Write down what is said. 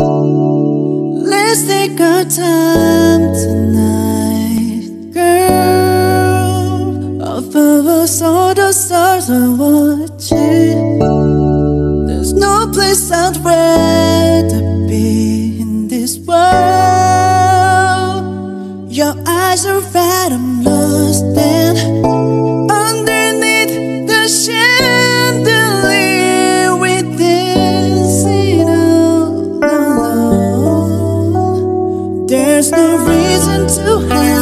Let's take our time tonight, girl. Above us, all the stars are watching. There's no reason to hide.